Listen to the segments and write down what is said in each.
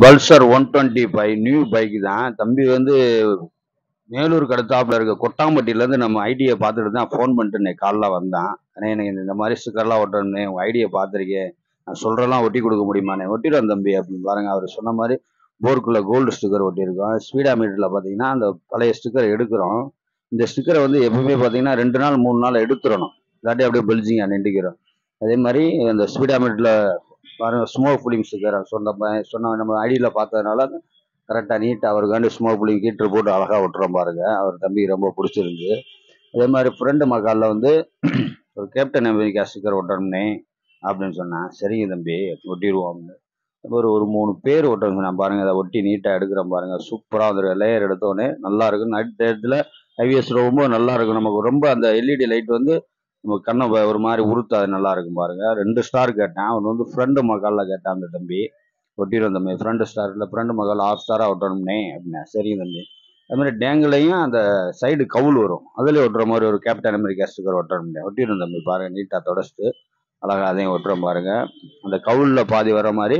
Pulsar one twenty five new bike தான். தம்பி வந்து மேலூர் கடத்தாப்புல இருக்க கொட்டாம்பட்டியிலேருந்து நம்ம ஐடியை பார்த்துட்டு தான் ஃபோன் பண்ணிட்டு இன்னைக்கு காலைல வந்தான். ஆனால் எனக்கு இந்த- இந்த மாதிரி ஸ்டிக்கர்லாம் ஒட்டணும்னே உங்கள் ஐடியை பார்த்துருக்கேன். நான் சொல்கிறலாம் ஒட்டி கொடுக்க முடியுமாண்ணே? ஒட்டிடுவேன் தம்பி அப்படின்னு பாருங்க. அவர் சொன்ன மாதிரி போர்க்குள்ளே கோல்டு ஸ்டிக்கர் ஒட்டியிருக்கோம். ஸ்பீடா மீட்டரில் பார்த்தீங்கன்னா அந்த பழைய ஸ்டிக்கர் எடுக்கிறோம். இந்த ஸ்டிக்கரை வந்து எப்பவுமே பார்த்தீங்கன்னா ரெண்டு நாள் மூணு நாள் எடுத்துடணும். இல்லாட்டி அப்படியே பெல்ஜிங்க நின்றுக்கிறோம் அதே மாதிரி அந்த ஸ்பீடா மீட்டரில் பாருங்கள் ஸ்மோக் புலிங் ஸ்டிக்கர் சொன்ன சொன்ன நம்ம ஐடியில் பார்த்ததுனால கரெக்டாக நீட்டாக அவருக்காண்டி ஸ்மோக் புலிங் கீட்டர் போட்டு அழகாக விட்டுறோம் பாருங்க. அவர் தம்பி ரொம்ப பிடிச்சிருந்து அதே மாதிரி ஃப்ரெண்டு மக்காலில் வந்து ஒரு கேப்டன் அமெரிக்கா ஸ்டிக்கர் ஒட்டணும்னே அப்படின்னு சொன்னேன். சரிங்க தம்பி ஒட்டிடுவோம். அப்படின்னு ஒரு ஒரு மூணு பேர் ஒட்டணும் சொன்னேன். பாருங்கள் அதை ஒட்டி நீட்டாக எடுக்கிறோம் பாருங்கள் சூப்பராக வந்துடும் லேயர் எடுத்தோடனே நல்லா இருக்கும் நைட் இடத்துல ஹைவேஸ் ரொம்ப நல்லா இருக்கும். நமக்கு ரொம்ப அந்த எல்இடி லைட் வந்து நம்ம கண்ணை ஒரு மாதிரி உறுத்தாது நல்லா இருக்கும் பாருங்க. ரெண்டு ஸ்டார் கேட்டேன். அவன் வந்து ஃப்ரெண்டு மகாலில் கேட்டான் அந்த தம்பி. ஒட்டிடும் தம்பி ஃப்ரெண்டு ஸ்டார் இல்லை ஃப்ரெண்டு மகால் ஆஃப் ஸ்டாராக ஒட்டணும்னே அப்படின்னா. சரிங்க தம்பி. அது மாதிரி டேங்கிலையும் அந்த சைடு கவுல் வரும். அதுலேயே ஒட்டுற மாதிரி ஒரு கேப்டன் அமெரிக்கா ஸ்டிக்கர் ஒட்டணும்னே. ஒட்டிடும் தம்பி பாருங்க நீட்டாக தொடச்சிட்டு அழகாக அதையும் ஒட்டுறோம் பாருங்க. அந்த கவுலில் பாதி வர மாதிரி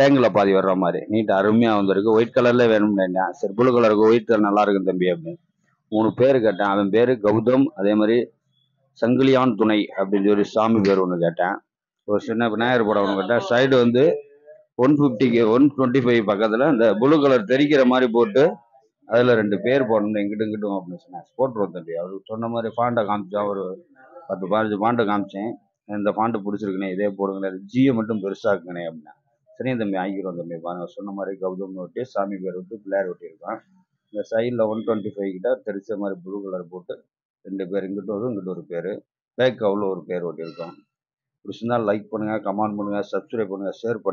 டேங்கில் பாதி வர்ற மாதிரி. நீட்டாக அருமையாக வந்திருக்கு. ஒயிட் கலரில் வேணும்னு சரி ப்ளூ கலருக்கு ஒயிட் கலர் நல்லா இருக்கும் தம்பி அப்படின்னு. மூணு பேர் கேட்டேன். அவன் பேர் கௌதம். அதே மாதிரி சங்கிலியான் துணை அப்படின்னு சொல்லி சாமி பேர் ஒன்று கேட்டேன். ஒரு சின்ன விநாயகர் படம் ஒன்று கேட்டேன். சைடு வந்து ஒன் ஃபிஃப்டிக்கு ஒன் டுவெண்ட்டி ஃபைவ் பக்கத்தில் இந்த ப்ளூ கலர் தெரிக்கிற மாதிரி போட்டு அதில் ரெண்டு பேர் போடணும் இங்கிட்டும் இங்கிட்டும் அப்படின்னு சொன்னேன் போட்டுருவோம் தம்பி அவர் சொன்ன மாதிரி ஃபாண்டை காமிச்சான். ஒரு பத்து பதினஞ்சு பாண்டை காமிச்சேன். இந்த ஃபாண்டு பிடிச்சிருக்குனே இதே போடுங்கண்ணே ஜியை மட்டும் பெருசாக்குங்கண்ணே அப்படின்னா. சரி தம்பி ஆகிக்கிறோம் தம்பி. பாருங்க சொன்ன மாதிரி கௌதம் ஒட்டி சாமி பேர் விட்டு பிள்ளையார் ஒட்டியிருக்கான். இந்த சைடில் ஒன் டுவெண்ட்டி ஃபைவ் கிட்ட தெரிச்ச மாதிரி ப்ளூ கலர் போட்டு ரெண்டு பேர் இங்கிட்ட ஒரு இங்கிட்ட ஒரு பேர். பேக் அவ்வளோ ஒரு பேர் ஓட்டியிருக்கோம். பிடிச்சிருந்தா லைக் பண்ணுங்கள் கமெண்ட் பண்ணுங்கள் சப்ஸ்கிரைப் பண்ணுங்கள் ஷேர் பண்ணுங்கள்